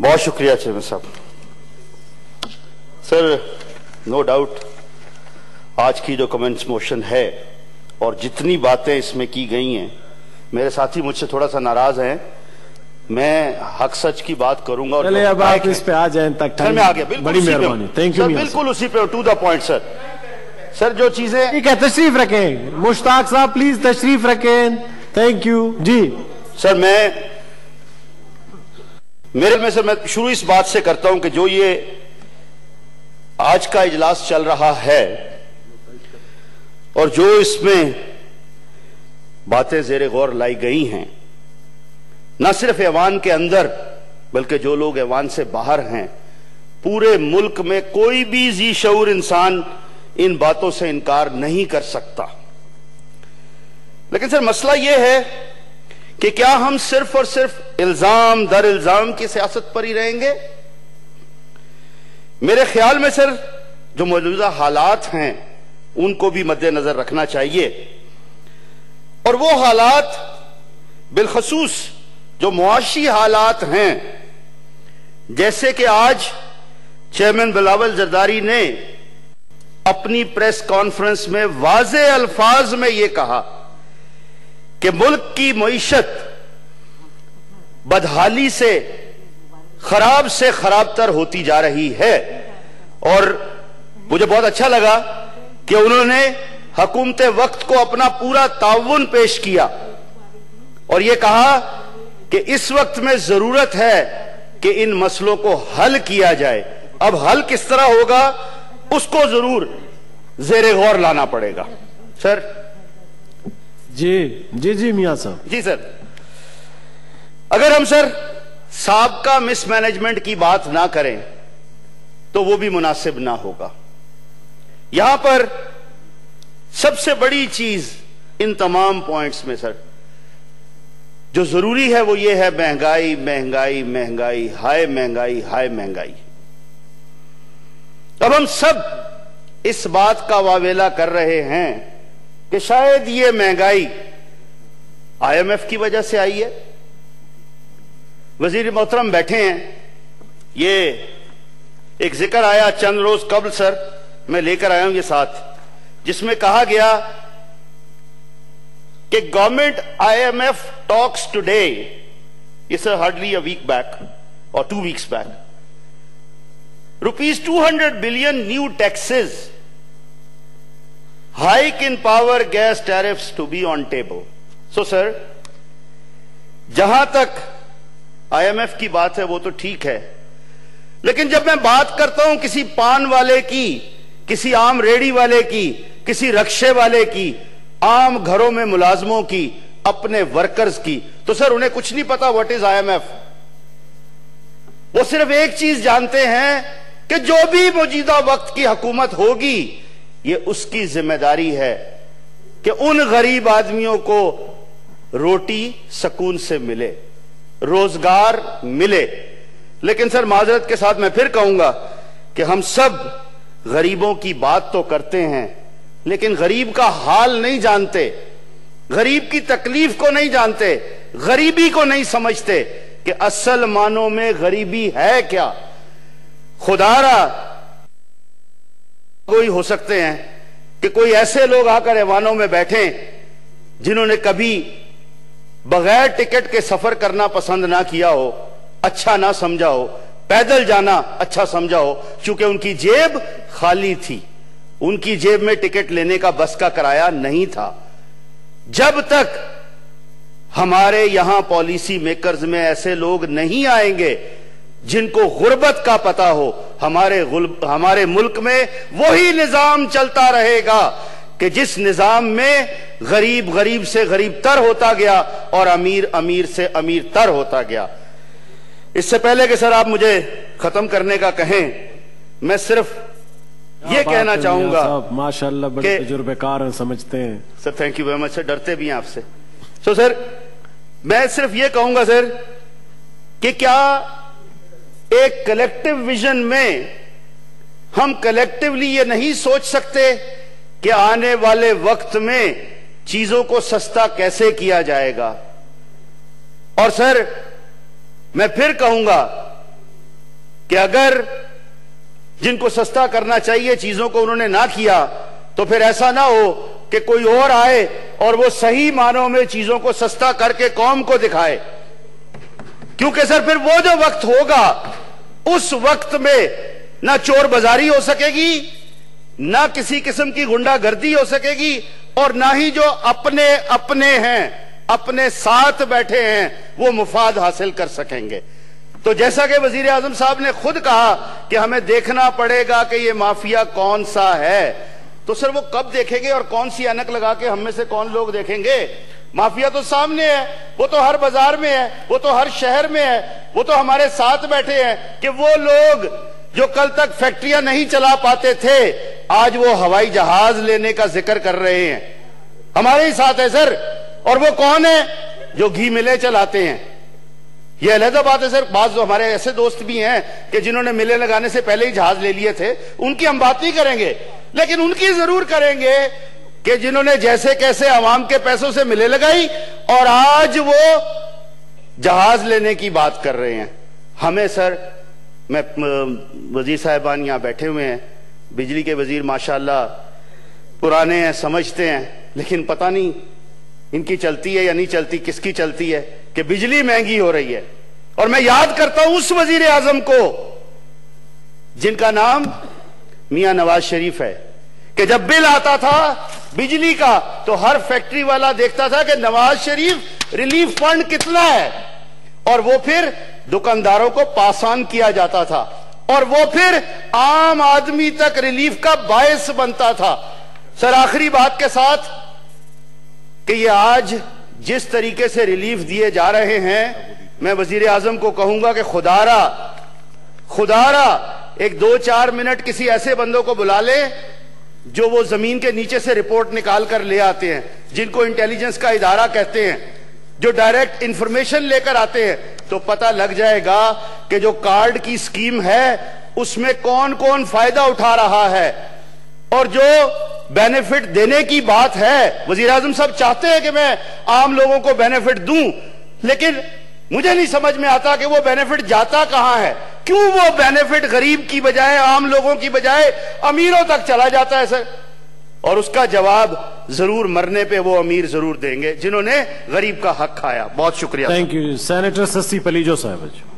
بہت شکریہ چیئرمین صاحب۔ سر نو ڈاؤٹ آج کی جو کمنٹس موشن ہے اور جتنی باتیں اس میں کی گئی ہیں میرے ساتھی مجھ سے تھوڑا سا ناراض ہیں۔ میں حق سچ کی بات کروں گا چلے اب آپ اس پہ آ جائیں تک سر میں بڑی مہربانی۔ سر بالکل اسی پہ۔ ٹو دا پوائنٹ سر۔ سر جو چیزیں ٹھیک ہے تشریف رکھیں۔ مشتاق صاحب پلیز تشریف رکھیں۔ تھینک یو جی۔ سر میں میرے میں سے میں شروع اس بات سے کرتا ہوں کہ جو یہ آج کا اجلاس چل رہا ہے اور جو اس میں باتیں زیر غور لائی گئی ہیں، نہ صرف ایوان کے اندر، بلکہ جو لوگ ایوان سے باہر ہیں، پورے ملک میں کوئی بھی ذی شعور انسان ان باتوں سے انکار نہیں کر سکتا۔ لیکن سر، مسئلہ یہ ہے کہ کیا ہم صرف اور صرف الزام در الزام کی سیاست پر ہی رہیں گے۔ میرے خیال میں سر، جو موجودہ حالات ہیں، ان کو بھی مد نظر رکھنا چاہیے۔ اور وہ حالات بالخصوص جو معاشی حالات ہیں، جیسے کہ آج چیئرمین بلاول زرداری نے اپنی پریس کانفرنس میں واضح الفاظ میں یہ کہا کہ ملک کی معیشت بدحالی سے خراب سے خراب تر ہوتی جا رہی ہے۔ اور مجھے بہت اچھا لگا کہ انہوں نے حکومت وقت کو اپنا پورا تعاون پیش کیا اور یہ کہا کہ اس وقت میں ضرورت ہے کہ ان مسئلوں کو حل کیا جائے۔ اب حل کس طرح ہوگا اس کو ضرور زیر غور لانا پڑے گا۔ سر؟ جی جی جی میاں صاحب۔ جی سر۔ اگر ہم سر سابقہ مس مینجمنٹ کی بات نہ کریں، تو وہ بھی مناسب نہ ہوگا۔ یہاں پر سب سے بڑی چیز ان تمام پوائنٹس میں سر، جو ضروری ہے وہ یہ ہے، مہنگائی مہنگائی مہنگائی، ہائے مہنگائی ہائے مہنگائی۔ اب ہم سب اس بات کا واویلا کر رہے ہیں کہ شاید یہ مہنگائی آئی ایم ایف کی وجہ سے آئی ہے۔ وزیر محترم بیٹھے ہیں۔ یہ ایک ذکر آیا چند روز قبل سر، میں لے کر آیا ہوں یہ ساتھ۔ جس میں کہا گیا کہ government I M F talks today یہ sir hardly a week back اور two weeks back rupees two hundred billion new taxes hike in power gas tariffs to be on table so sir جہاں تک I am F کی بات ہے، وہ تو ٹھیک ہے۔ لیکن جب میں بات کرتا ہوں کسی پان والے کی، کسی عام ریڑی والے کی، کسی رکشے والے کی، عام گھروں میں ملازموں کی، اپنے ورکرز کی، تو سر انہیں کچھ نہیں پتا what is I M F وہ صرف ایک چیز جانتے ہیں کہ جو بھی موجودہ وقت کی حکومت ہوگی، یہ اس کی ذمہ داری ہے کہ ان غریب آدمیوں کو روٹی سکون سے ملے۔ روزگار ملے۔ لیکن سر، معذرت کے ساتھ میں پھر کہوں گا کہ ہم سب غریبوں کی بات تو کرتے ہیں، لیکن غریب کا حال نہیں جانتے، غریب کی تکلیف کو نہیں جانتے، غریبی کو نہیں سمجھتے کہ اصل معنوں میں غریبی ہے کیا۔ خدا را، کوئی ہو سکتے ہیں کہ کوئی ایسے لوگ آ کر ایوانوں میں بیٹھیں جنہوں نے کبھی بغیر ٹکٹ کے سفر کرنا پسند نہ کیا ہو اچھا نہ سمجھا ہو، پیدل جانا اچھا سمجھا ہو، چونکہ ان کی جیب خالی تھی۔ ان کی جیب میں ٹکٹ لینے کا بس کا کرایہ نہیں تھا۔ جب تک ہمارے یہاں پالیسی میکرز میں ایسے لوگ نہیں آئیں گے جن کو غربت کا پتا ہو، ہمارے ہمارے ملک میں وہی نظام چلتا رہے گا۔ کہ جس نظام میں غریب غریب سے غریب تر ہوتا گیا اور امیر امیر سے امیر تر ہوتا گیا۔ اس سے پہلے کہ سر آپ مجھے ختم کرنے کا کہیں میں صرف یہ کہنا چاہوں گا ماشاء اللہ بڑے تجربے کار ہیں سمجھتے ہیں۔ Sir thank you very much sir ڈرتے بھی ہیں آپ سے۔ سو سر میں صرف یہ کہوں گا سر کہ کیا ایک کلیکٹیو ویژن میں ہم کلیکٹیولی یہ نہیں سوچ سکتے کہ اگر جن کو سستا کرنا چاہیے چیزوں کو انہوں نے نہ کیا، تو پھر ایسا نہ ہو کہ کوئی اور آئے اور وہ صحیح معنوں میں چیزوں کو سستا کر کے قوم کو دکھائے۔ کیونکہ سر، پھر وہ جو وقت ہوگا، اس وقت میں نہ چور بازاری ہو سکے گی نہ کسی قسم کی گنڈا گردی ہو سکے گی اور نہ ہی جو اپنے اپنے ہیں، اپنے ساتھ بیٹھے ہیں، وہ مفاد حاصل کر سکیں گے۔ تو جیسا کہ وزیر اعظم صاحب نے خود کہا کہ ہمیں دیکھنا پڑے گا کہ یہ مافیا کون سا ہے۔ تو سر وہ کب دیکھیں گے اور کون سی انک لگا کے ہم میں سے کون لوگ دیکھیں گے؟ مافیا تو سامنے ہے، وہ تو ہر بازار میں ہے، وہ تو ہر شہر میں ہے، وہ تو ہمارے ساتھ بیٹھے ہیں کہ وہ لوگ جو کل تک فیکٹریاں نہیں چلا پاتے تھے آج وہ ہوائی جہاز لینے کا ذکر کر رہے ہیں۔ ہمارے ہی ساتھ ہے سر۔ اور وہ کون ہے جو گھی ملے چلاتے ہیں؟ یہ علیحدہ بات ہے سر۔ بعض ہمارے ایسے دوست بھی ہیں کہ جنہوں نے ملے لگانے سے پہلے ہی جہاز لے لیے تھے۔ ان کی ہم بات نہیں کریں گے۔ لیکن ان کی ضرور کریں گے کہ جنہوں نے جیسے کیسے عوام کے پیسوں سے ملے لگائی اور آج وہ جہاز لینے کی بات کر رہے ہیں۔ ہمیں سر، میں وزیر صاحبان یہاں بیٹھے ہوئے ہیں۔ بجلی کے وزیر ماشاءاللہ پرانے ہیں، سمجھتے ہیں، لیکن پتہ نہیں ان کی چلتی ہے یا نہیں چلتی، کس کی چلتی ہے کہ بجلی مہنگی ہو رہی ہے۔ اور میں یاد کرتا ہوں اس وزیر اعظم کو، جن کا نام میاں نواز شریف ہے، کہ جب بل آتا تھا بجلی کا، تو ہر فیکٹری والا دیکھتا تھا کہ نواز شریف ریلیف فنڈ کتنا ہے۔ اور وہ پھر دکانداروں کو پاسان کیا جاتا تھا۔ اور وہ پھر عام آدمی تک ریلیف کا باعث بنتا تھا۔ سر، آخری بات کے ساتھ کہ یہ آج جس طریقے سے ریلیف دیے جا رہے ہیں، میں وزیر اعظم کو کہوں گا کہ خدارا خدارا، ایک دو چار منٹ کسی ایسے بندوں کو بلا لے جو وہ زمین کے نیچے سے رپورٹ نکال کر لے آتے ہیں، جن کو انٹیلیجنس کا ادارہ کہتے ہیں۔ جو ڈائریکٹ انفارمیشن لے کر آتے ہیں، تو پتہ لگ جائے گا کہ جو کارڈ کی سکیم ہے، اس میں کون کون فائدہ اٹھا رہا ہے۔ اور جو بینیفٹ دینے کی بات ہے، وزیر اعظم صاحب چاہتے ہیں کہ میں عام لوگوں کو بینیفٹ دوں، لیکن مجھے نہیں سمجھ میں آتا کہ وہ بینیفٹ جاتا کہاں ہے۔ کیوں وہ بینیفٹ غریب کی بجائے، عام لوگوں کی بجائے، امیروں تک چلا جاتا ہے، سر؟ اور اس کا جواب ضرور مرنے پہ وہ امیر ضرور دیں گے جنہوں نے غریب کا حق کھایا۔ بہت شکریہ۔ تھینک یو سینیٹر سسی پلیجو صاحب۔